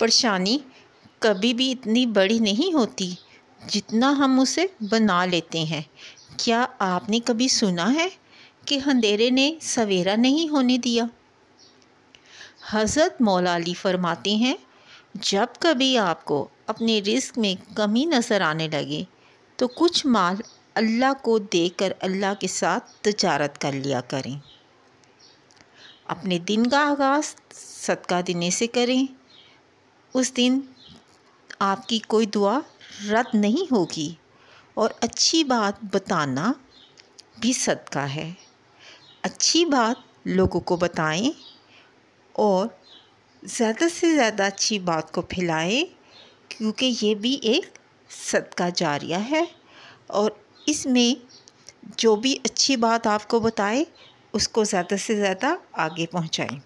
परेशानी कभी भी इतनी बड़ी नहीं होती जितना हम उसे बना लेते हैं। क्या आपने कभी सुना है कि अंधेरे ने सवेरा नहीं होने दिया? हज़रत मौलाली फरमाते हैं, जब कभी आपको अपने रिस्क में कमी नज़र आने लगे तो कुछ माल अल्लाह को देकर अल्लाह के साथ तजारत कर लिया करें। अपने दिन का आगाज़ सदका देने से करें उस दिन आपकी कोई दुआ रद्द नहीं होगी और अच्छी बात बताना भी सदका है। अच्छी बात लोगों को बताएँ और ज़्यादा से ज़्यादा अच्छी बात को फैलाएँ, क्योंकि ये भी एक सदका जारिया है। और इसमें जो भी अच्छी बात आपको बताए, उसको ज़्यादा से ज़्यादा आगे पहुँचाएँ।